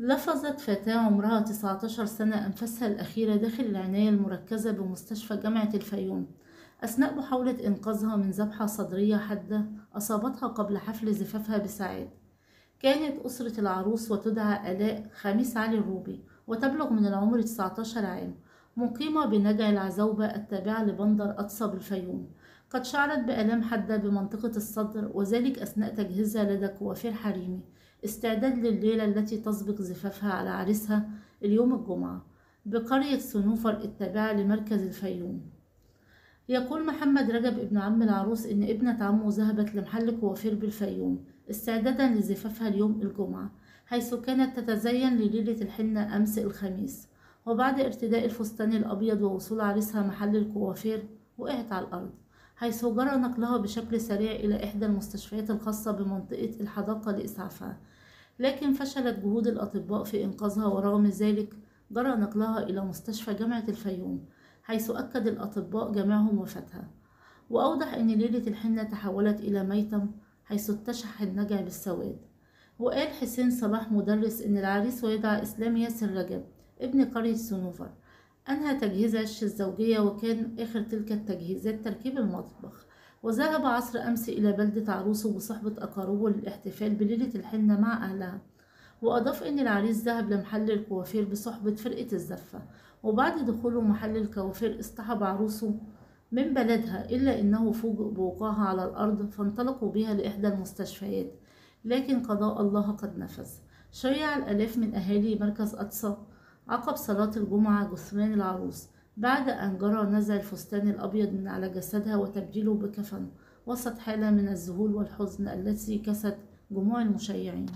لفظت فتاة عمرها 19 سنة أنفاسها الأخيرة داخل العناية المركزة بمستشفى جامعة الفيوم. أثناء محاولة إنقاذها من ذبحة صدرية حادة أصابتها قبل حفل زفافها بساعات كانت أسرة العروس وتدعى آلاء خميس علي الروبي وتبلغ من العمر 19 عام. مقيمة بنجع العزوبة التابعة لبندر أقصى بالفيوم قد شعرت بآلام حادة بمنطقة الصدر وذلك أثناء تجهيزها لدى كوافير حريمي. استعداد لليلة التي تسبق زفافها على عريسها اليوم الجمعة بقرية سنوفر التابعة لمركز الفيوم. يقول محمد رجب ابن عم العروس إن ابنة عمه ذهبت لمحل كوافير بالفيوم استعدادا لزفافها اليوم الجمعة حيث كانت تتزين لليلة الحنة أمس الخميس وبعد ارتداء الفستان الأبيض ووصول عريسها محل الكوافير وقعت على الأرض. حيث جرى نقلها بشكل سريع إلى إحدى المستشفيات الخاصة بمنطقة الحادقة لإسعافها. لكن فشلت جهود الأطباء في إنقاذها ورغم ذلك جرى نقلها إلى مستشفى جامعة الفيوم حيث أكد الأطباء جميعهم وفاتها. وأوضح أن ليلة الحنة تحولت إلى ميتم حيث اتشح النجع بالسواد. وقال حسين صلاح مدرس إن العريس ويدعى إسلام ياسر رجب ابن قرية سنوفر. أنهى تجهيز عش الزوجية وكان آخر تلك التجهيزات تركيب المطبخ وذهب عصر أمس إلى بلدة عروسه بصحبة أقاربه للاحتفال بليلة الحنة مع أهلها وأضاف إن العريس ذهب لمحل الكوافير بصحبة فرقة الزفة وبعد دخوله محل الكوافير اصطحب عروسه من بلدها إلا إنه فوجئ بوقوعها على الأرض فانطلقوا بها لإحدى المستشفيات لكن قضاء الله قد نفذ. شيع الآلاف من أهالي مركز أقصى عقب صلاة الجمعة جثمان العروس بعد أن جرى نزع الفستان الأبيض من على جسدها وتبديله بكفن وسط حالة من الذهول والحزن التي كست جموع المشيعين.